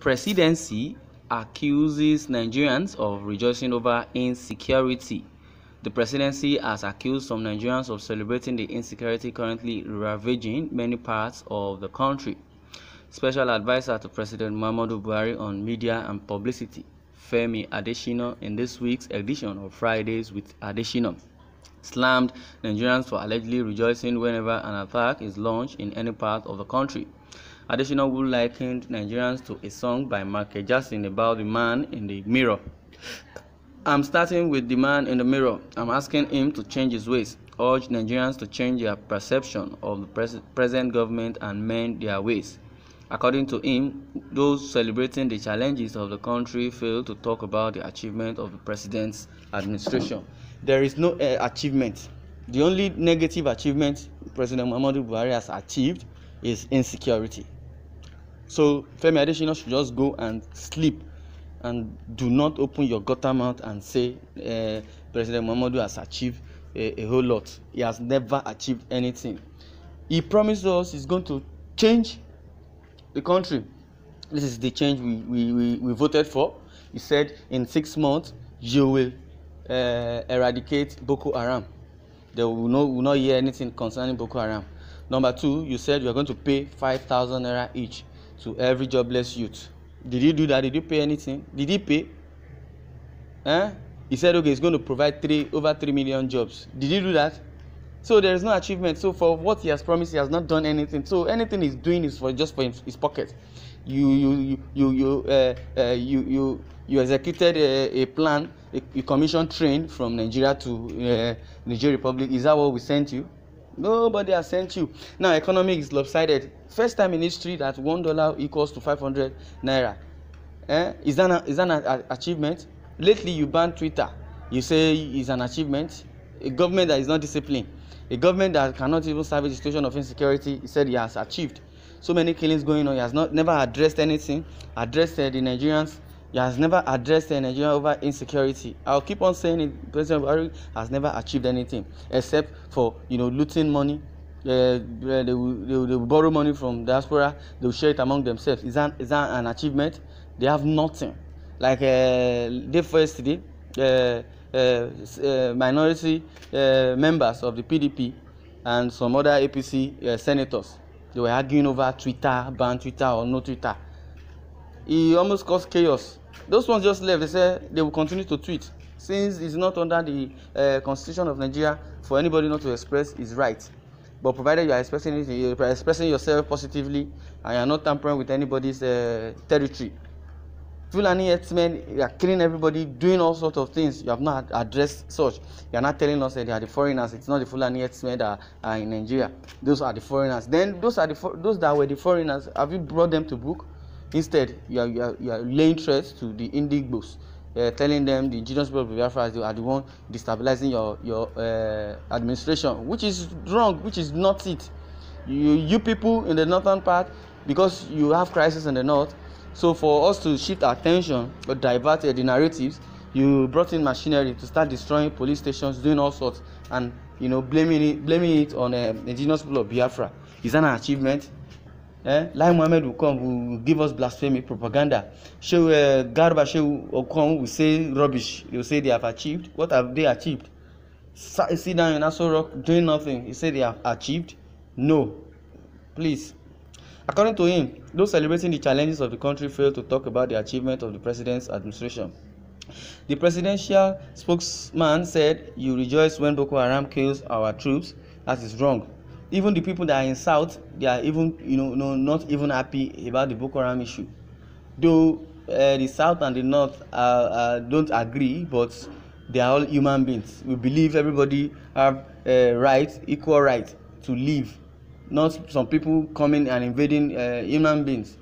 Presidency accuses Nigerians of rejoicing over insecurity. The presidency has accused some Nigerians of celebrating the insecurity currently ravaging many parts of the country. Special advisor to President Muhammadu Buhari on media and publicity, Femi Adesina, in this week's edition of Fridays with Adesina, slammed Nigerians for allegedly rejoicing whenever an attack is launched in any part of the country. Adesina who likened Nigerians to a song by Michael Jackson about the man in the mirror. I'm starting with the man in the mirror. I'm asking him to change his ways, urge Nigerians to change their perception of the pres present government and mend their ways. According to him, those celebrating the challenges of the country fail to talk about the achievement of the president's administration. There is no uh, achievement. The only negative achievement President Muhammadu Buhari has achieved is insecurity. So Femi Adesina should just go and sleep and do not open your gutter mouth and say uh, President Muhammadu has achieved a, a whole lot. He has never achieved anything. He promised us he's going to change the country. This is the change we, we, we, we voted for. He said in six months you will uh, eradicate Boko Haram. They will not, will not hear anything concerning Boko Haram. Number two, you said you are going to pay 5,000 naira each to every jobless youth. Did he do that? Did he pay anything? Did he pay? Eh? He said, okay, he's going to provide three over three million jobs. Did he do that? So there is no achievement. So for what he has promised, he has not done anything. So anything he's doing is for just for his, pocket. You you you you you uh, uh, you you you executed a, a plan, a, a commission train from Nigeria to uh, Nigeria Republic. Is that what we sent you? Nobody has sent you. Now economy is lopsided. First time in history that one dollar equals to five hundred naira. Eh? Is that a, is that an achievement? Lately you ban Twitter. You say it's an achievement. A government that is not disciplined a government that cannot even salvage the situation of insecurity he said he has achieved so many killings going on he has not never addressed anything addressed uh, the nigerians he has never addressed uh, nigeria over insecurity. I will keep on saying it president buhari has never achieved anything except for you know looting money. Uh, they, will, they, will, they will borrow money from diaspora. They will share it among themselves. Is that is that an achievement? They have nothing. Like uh, day for yesterday uh, uh, uh, minority uh, members of the PDP and some other APC uh, senators. They were arguing over Twitter, ban Twitter or no Twitter. He almost caused chaos. Those ones just left. They said they will continue to tweet since it's not under the uh, constitution of Nigeria for anybody not to express his right. But provided you are expressing it, you are expressing yourself positively and you are not tampering with anybody's uh, territory, Fulani herdsmen are killing everybody, doing all sorts of things. You have not addressed such. You are not telling us that they are the foreigners. It's not the Fulani herdsmen that are in Nigeria. Those are the foreigners. Then those are the those that were the foreigners. Have you brought them to book? Instead, you are, you are, you are laying threats to the Indigbos, uh, telling them the indigenous people of Biafra are the one destabilizing your your uh, administration, which is wrong, which is not it. You you people in the northern part, because you have crisis in the north So for us to shift our attention or divert uh, the narratives, you brought in machinery to start destroying police stations, doing all sorts, and you know blaming it, blaming it on uh, indigenous people of Biafra. Is that an achievement? Eh? Lai Mohammed will come, will give us blasphemy propaganda. Shehu uh, Garba Shehu will will say rubbish. They will say they have achieved. What have they achieved? Sit down in Aso Rock doing nothing. He said they have achieved. No, please. According to him, those celebrating the challenges of the country failed to talk about the achievement of the president's administration. The presidential spokesman said, You rejoice when Boko Haram kills our troops. That is wrong. Even the people that are in South, they are even, you know, no, not even happy about the Boko Haram issue. Though uh, the South and the North uh, uh, don't agree, but they are all human beings. We believe everybody have uh, right, equal right to live not some people coming and invading uh, human beings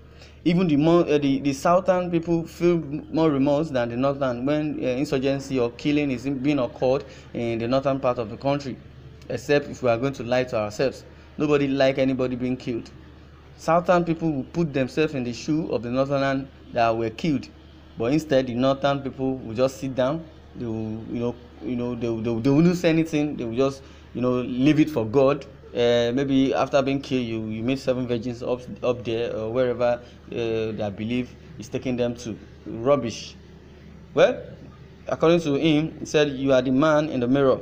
even the more uh, the the southern people feel more remorse than the northern when uh, insurgency or killing is being occurred in the northern part of the country except if we are going to lie to ourselves. Nobody like anybody being killed. Southern people will put themselves in the shoe of the northern that were killed. But instead the northern people will just sit down. They will you know you know they, they, they won't say anything. They will just you know leave it for god. Uh, maybe after being killed you you meet seven virgins up up there or wherever uh, they believe is taking them to rubbish. Well according to him he said you are the man in the mirror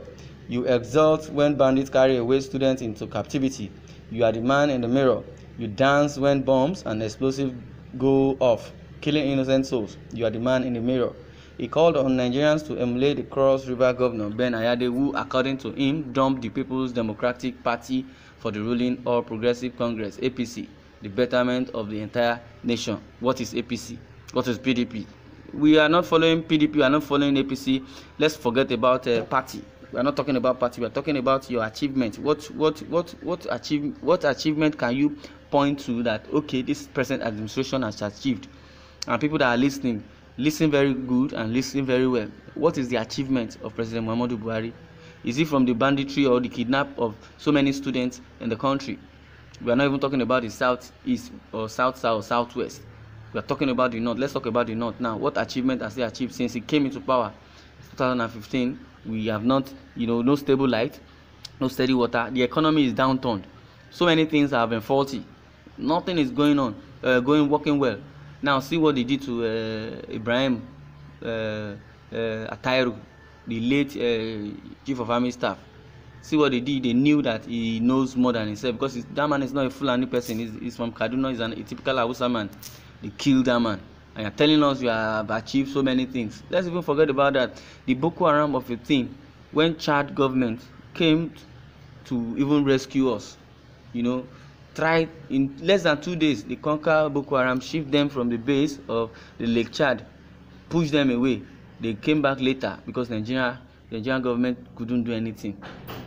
you exult when bandits carry away students into captivity you are the man in the mirror you dance when bombs and explosives go off killing innocent souls you are the man in the mirror He called on Nigerians to emulate the Cross River Governor Ben Ayade who, according to him, dumped the People's Democratic Party for the ruling All Progressive Congress APC, the betterment of the entire nation. What is APC? What is PDP? We are not following PDP, we are not following APC. Let's forget about uh, party. We are not talking about party, we are talking about your achievement. What what what what achieve what achievement can you point to that okay this present administration has achieved? And people that are listening listen very good and listen very well. What is the achievement of president muhammadu buhari? Is it from the banditry or the kidnap of so many students in the country? We are not even talking about the south east or south south or south west we are talking about the north. Let's talk about the north now. What achievement has he achieved since he came into power? 2015 we have not you know no stable light no steady water the economy is downturned so many things have been faulty nothing is going on uh, going working well now see what they did to uh, Ibrahim uh, uh, Atairu, the late uh, chief of army staff. See what they did. They knew that he knows more than himself because that man is not a Fulani person. He's, he's from Kaduna. He's an, a typical Hausa man. They killed that man. And you're telling us you have achieved so many things. Let's even forget about that. The Boko Haram of a thing, when Chad government came to even rescue us, you know, tried in less than two days they conquer boko haram shift them from the base of the lake chad push them away they came back later because nigeria nigerian government couldn't do anything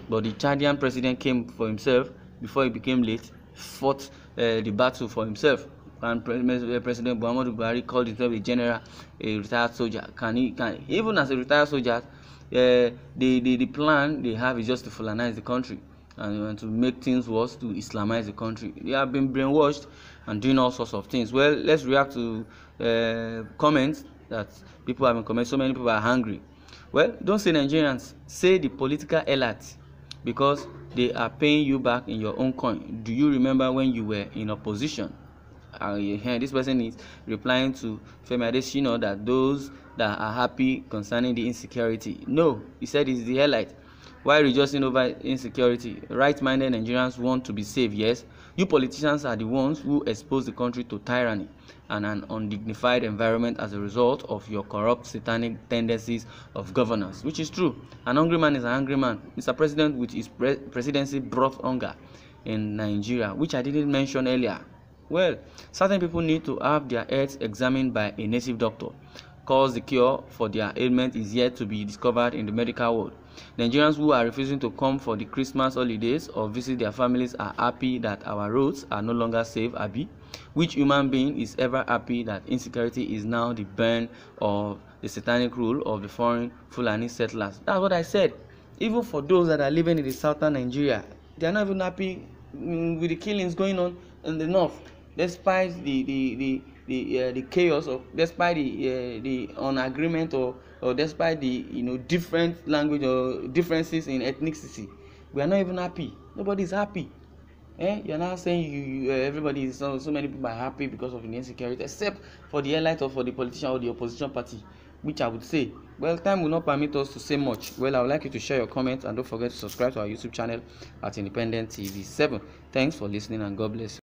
but the chadian president came for himself before he became late fought uh, the battle for himself uh, president muhammadu buhari called himself a general a retired soldier can he can even as a retired soldier uh, the, the the plan they have is just to fulanize the country and, and to make things worse to Islamize the country. They have been brainwashed and doing all sorts of things. Well, let's react to uh, comments that people have been commenting. So many people are hungry. Well, don't say Nigerians, say the political elite because they are paying you back in your own coin. Do you remember when you were in opposition? Uh, this person is replying to Femi Adesina that those that are happy concerning the insecurity. No, he said it's the elite while rejoicing over insecurity. Right-minded Nigerians want to be safe, yes. You politicians are the ones who expose the country to tyranny and an undignified environment as a result of your corrupt satanic tendencies of governance, which is true. An hungry man is an angry man. Mr. President, with his pre presidency, brought hunger in Nigeria, which I didn't mention earlier. Well, certain people need to have their heads examined by a native doctor cause the cure for their ailment is yet to be discovered in the medical world. Nigerians who are refusing to come for the Christmas holidays or visit their families are happy that our roads are no longer safe, Abi. Which human being is ever happy that insecurity is now the burn of the satanic rule of the foreign Fulani settlers? That's what I said. Even for those that are living in the southern Nigeria, they are not even happy mm, with the killings going on in the north, despite the the the the uh, the chaos of despite the uh, the unagreement or or despite the you know different language or differences in ethnicity we are not even happy. Nobody is happy. Eh? You are now saying you, you uh, everybody is so so many people are happy because of the insecurity except for the elite or for the politician or the opposition party which i would say well time will not permit us to say much. Well i would like you to share your comments and don't forget to subscribe to our youtube channel at independent tv 7 thanks for listening and god bless you